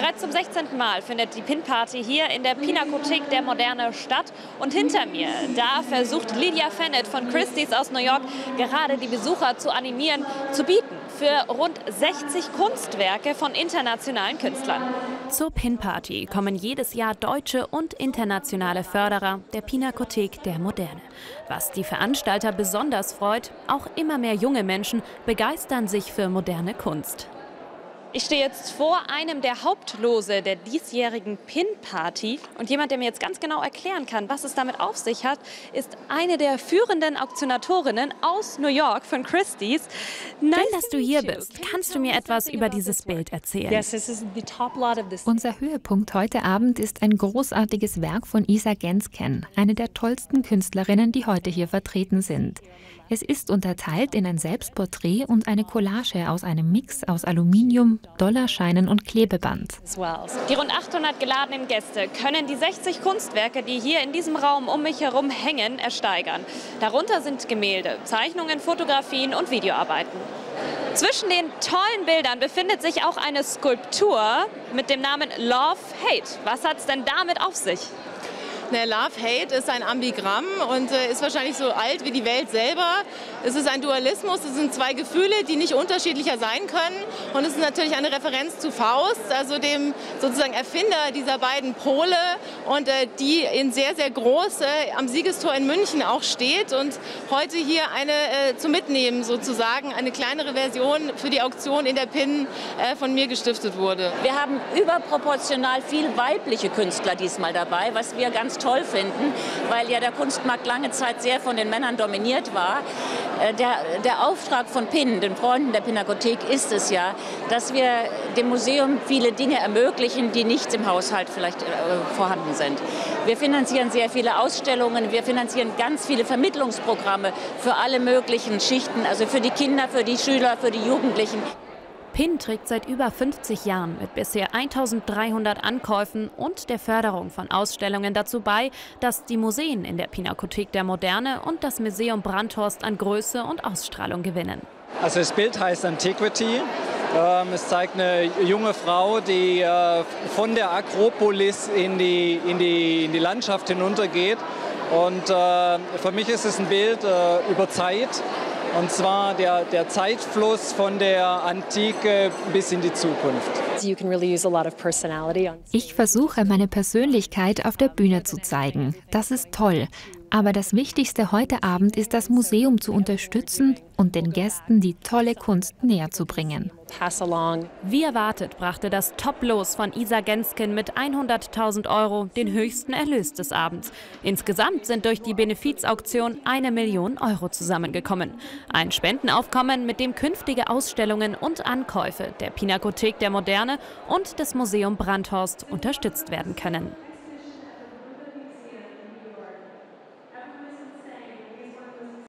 Bereits zum 16. Mal findet die Pin-Party hier in der Pinakothek der Moderne statt. Und hinter mir, da versucht Lydia Fennett von Christie's aus New York gerade die Besucher zu animieren, zu bieten für rund 60 Kunstwerke von internationalen Künstlern. Zur Pin-Party kommen jedes Jahr deutsche und internationale Förderer der Pinakothek der Moderne. Was die Veranstalter besonders freut, auch immer mehr junge Menschen begeistern sich für moderne Kunst. Ich stehe jetzt vor einem der Hauptlose der diesjährigen Pin-Party. Und jemand, der mir jetzt ganz genau erklären kann, was es damit auf sich hat, ist eine der führenden Auktionatorinnen aus New York von Christie's. Nice Schön, dass du hier bist. Kannst du mir etwas über dieses Bild erzählen? Unser Höhepunkt heute Abend ist ein großartiges Werk von Isa Gensken, eine der tollsten Künstlerinnen, die heute hier vertreten sind. Es ist unterteilt in ein Selbstporträt und eine Collage aus einem Mix aus Aluminium, Dollarscheinen und Klebeband. Die rund 800 geladenen Gäste können die 60 Kunstwerke, die hier in diesem Raum um mich herum hängen, ersteigern. Darunter sind Gemälde, Zeichnungen, Fotografien und Videoarbeiten. Zwischen den tollen Bildern befindet sich auch eine Skulptur mit dem Namen Love Hate. Was hat es denn damit auf sich? Ne, Love Hate ist ein Ambigramm und äh, ist wahrscheinlich so alt wie die Welt selber. Es ist ein Dualismus, es sind zwei Gefühle, die nicht unterschiedlicher sein können. Und es ist natürlich eine Referenz zu Faust, also dem sozusagen Erfinder dieser beiden Pole und äh, die in sehr, sehr groß äh, am Siegestor in München auch steht und heute hier eine äh, zum Mitnehmen sozusagen, eine kleinere Version für die Auktion in der PIN äh, von mir gestiftet wurde. Wir haben überproportional viel weibliche Künstler diesmal dabei, was wir ganz toll finden, weil ja der Kunstmarkt lange Zeit sehr von den Männern dominiert war. Äh, der, der Auftrag von PIN, den Freunden der Pinakothek, ist es ja, dass wir dem Museum viele Dinge ermöglichen, die nicht im Haushalt vielleicht äh, vorhanden sind. Wir finanzieren sehr viele Ausstellungen, wir finanzieren ganz viele Vermittlungsprogramme für alle möglichen Schichten, also für die Kinder, für die Schüler, für die Jugendlichen. PIN trägt seit über 50 Jahren mit bisher 1300 Ankäufen und der Förderung von Ausstellungen dazu bei, dass die Museen in der Pinakothek der Moderne und das Museum Brandhorst an Größe und Ausstrahlung gewinnen. Also das Bild heißt Antiquity. Ähm, es zeigt eine junge Frau, die äh, von der Akropolis in die, in die, in die Landschaft hinuntergeht. Und äh, für mich ist es ein Bild äh, über Zeit, und zwar der, der Zeitfluss von der Antike bis in die Zukunft. Ich versuche, meine Persönlichkeit auf der Bühne zu zeigen. Das ist toll. Aber das Wichtigste heute Abend ist, das Museum zu unterstützen und den Gästen die tolle Kunst näher zu bringen. Wie erwartet brachte das Top-Los von Isa Genskin mit 100.000 Euro den höchsten Erlös des Abends. Insgesamt sind durch die Benefizauktion eine Million Euro zusammengekommen. Ein Spendenaufkommen, mit dem künftige Ausstellungen und Ankäufe der Pinakothek der Moderne und des Museum Brandhorst unterstützt werden können.